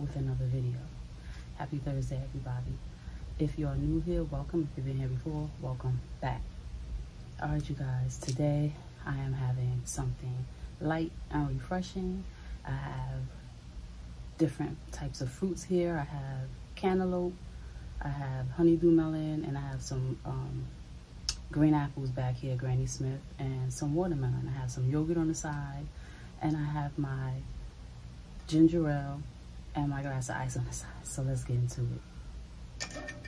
with another video. Happy Thursday, everybody. If you are new here, welcome. If you've been here before, welcome back. All right, you guys, today I am having something light and refreshing. I have different types of fruits here. I have cantaloupe, I have honeydew melon, and I have some um, green apples back here, Granny Smith, and some watermelon. I have some yogurt on the side, and I have my ginger ale and my glass of ice on the side. So let's get into it.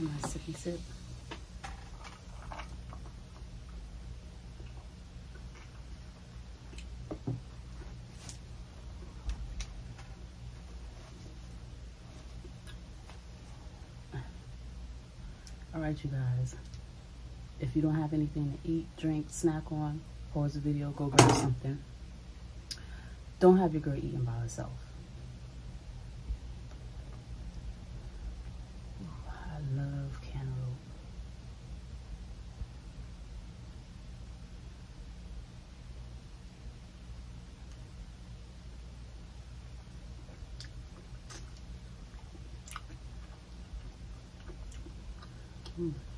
My sippy sip. All right, you guys. If you don't have anything to eat, drink, snack on, pause the video, go grab something. Don't have your girl eating by herself. I love cantaloupe. Mm.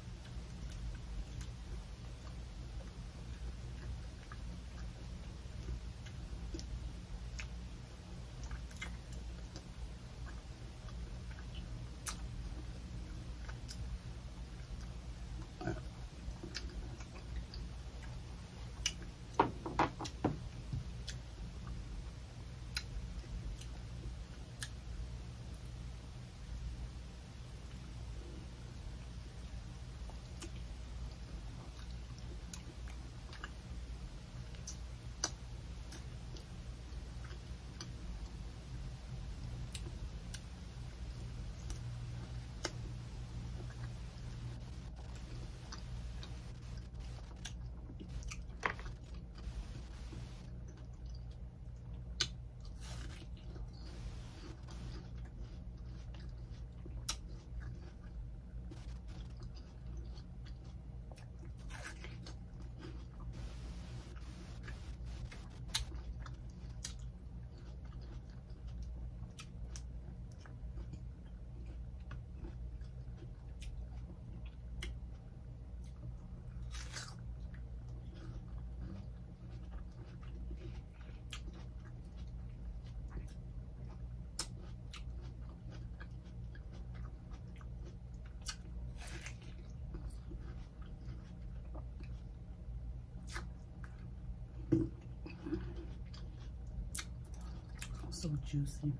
So juicy.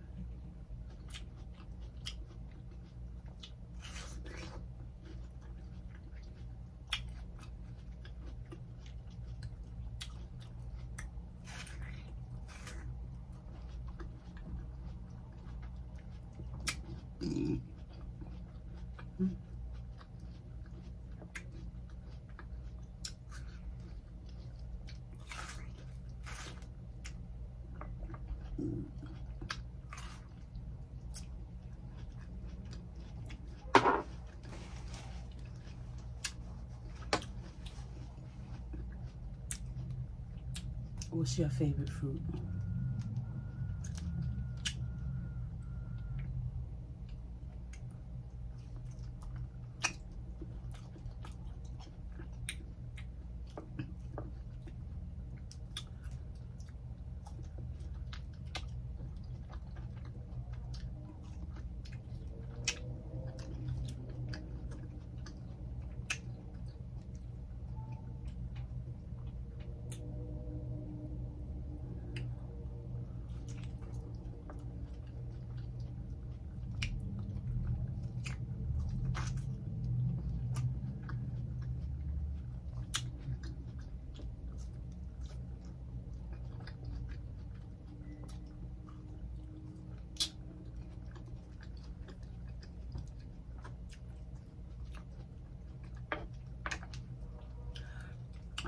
Mm. What's your favorite fruit?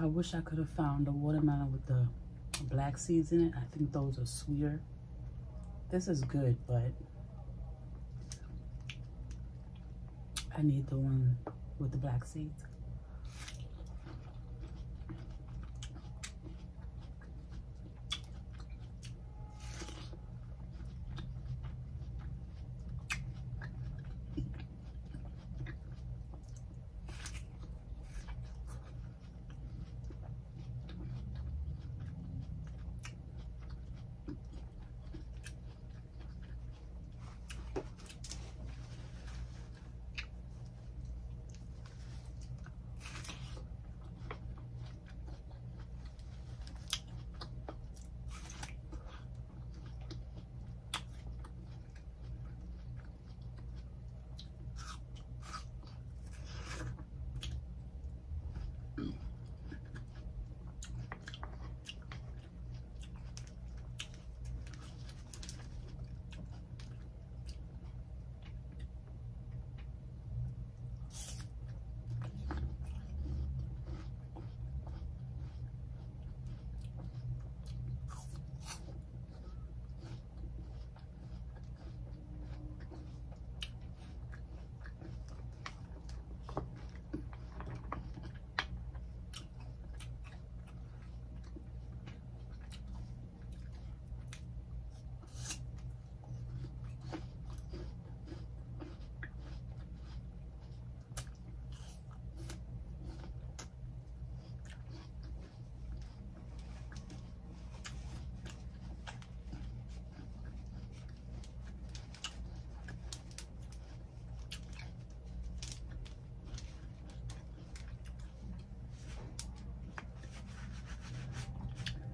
I wish I could have found the watermelon with the black seeds in it. I think those are sweeter. This is good, but I need the one with the black seeds.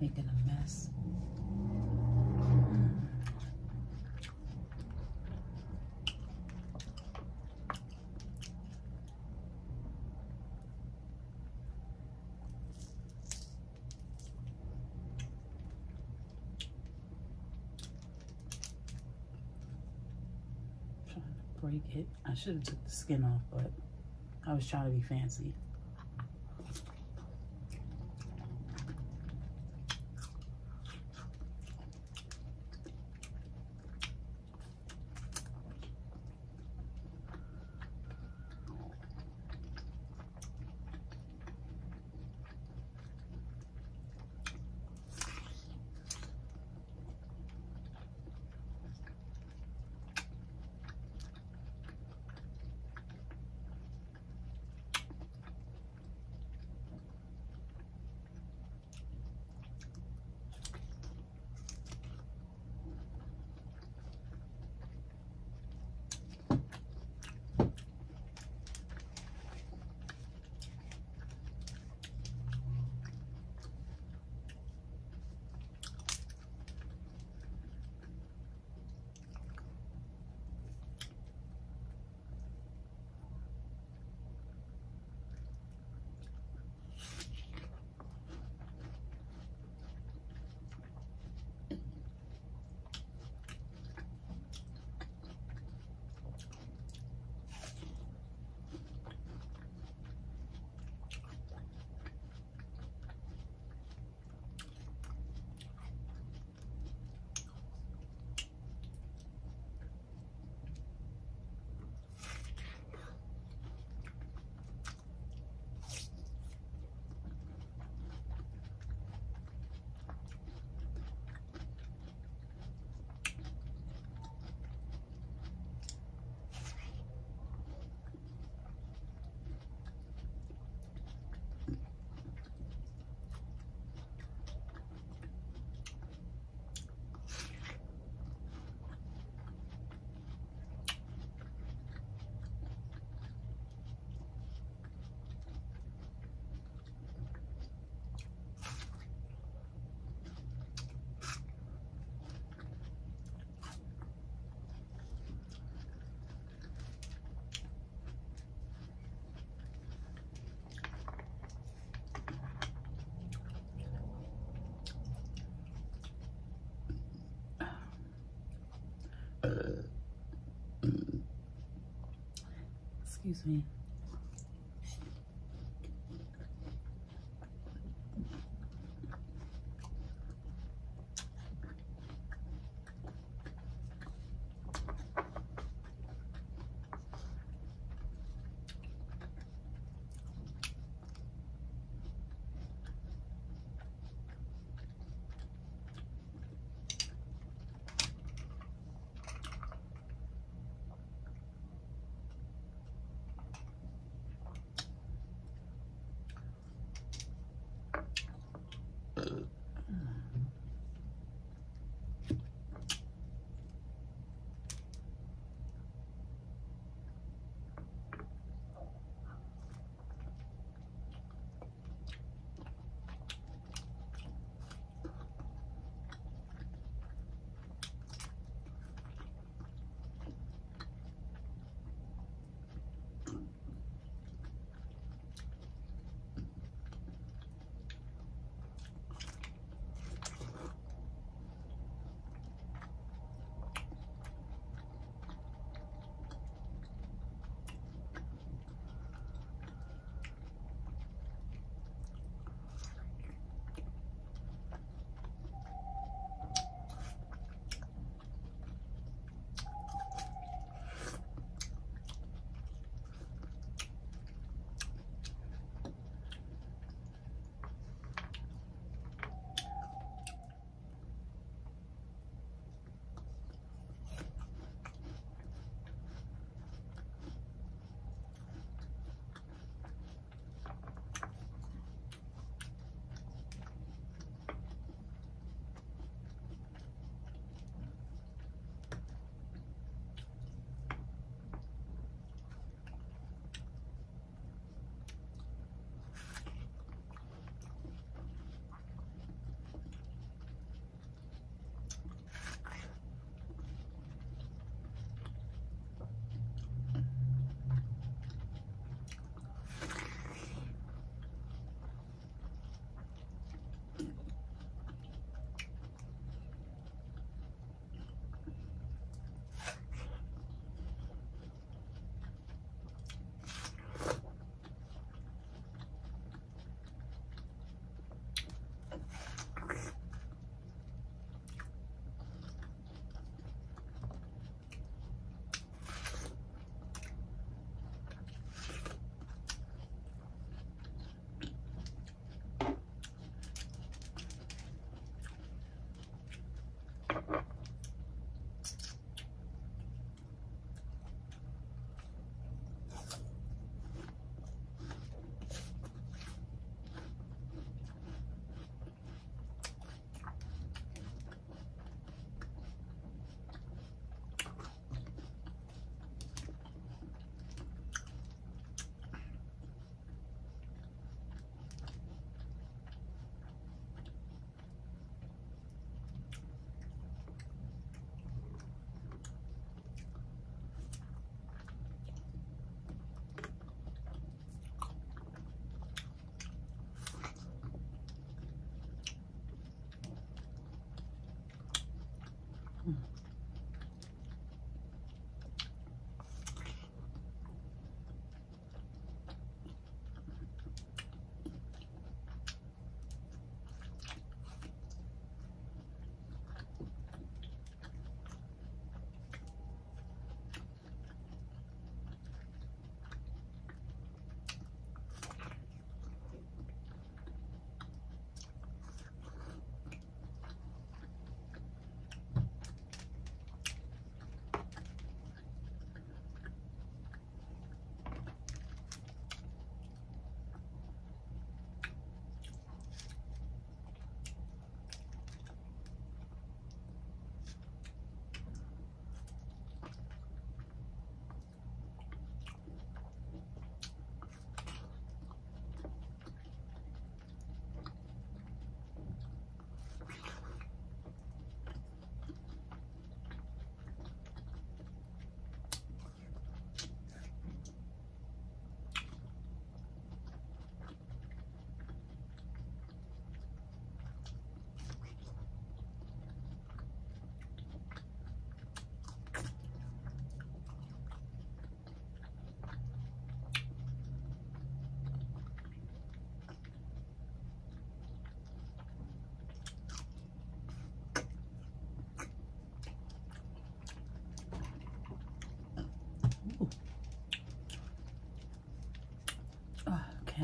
Making a mess. Trying to break it. I should have took the skin off, but I was trying to be fancy. Excuse me.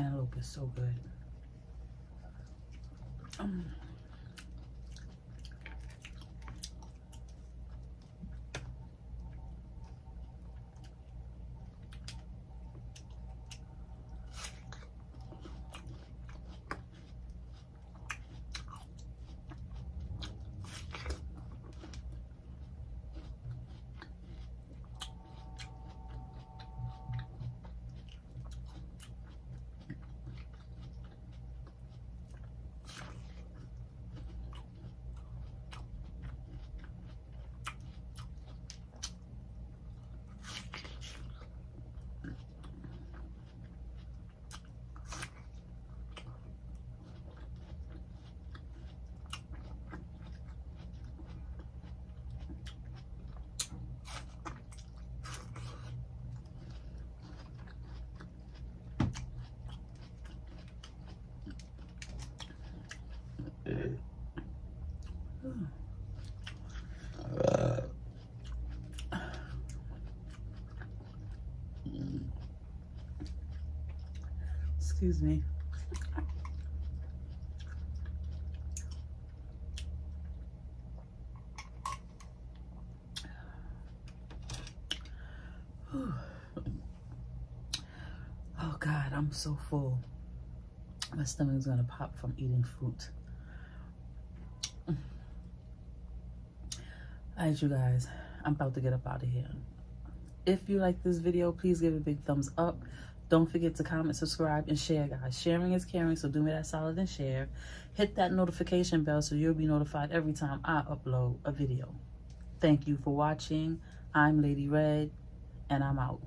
Cantaloupe is so good. Um, Excuse me. Oh God, I'm so full. My stomach's gonna pop from eating fruit. Alright, you guys, I'm about to get up out of here. If you like this video, please give it a big thumbs up. Don't forget to comment, subscribe, and share, guys. Sharing is caring, so do me that solid and share. Hit that notification bell so you'll be notified every time I upload a video. Thank you for watching. I'm Lady Red, and I'm out.